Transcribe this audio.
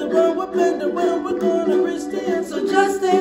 the world, we're we're gonna understand. So just stay.